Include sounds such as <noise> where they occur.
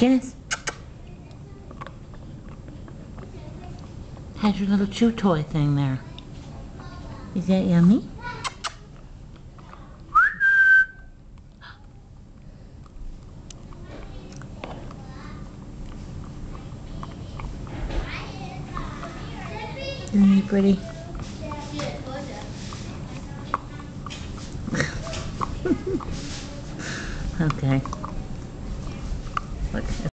Guinness. How's your little chew toy thing there? Is that yummy? Isn't he pretty? <laughs> okay. Look.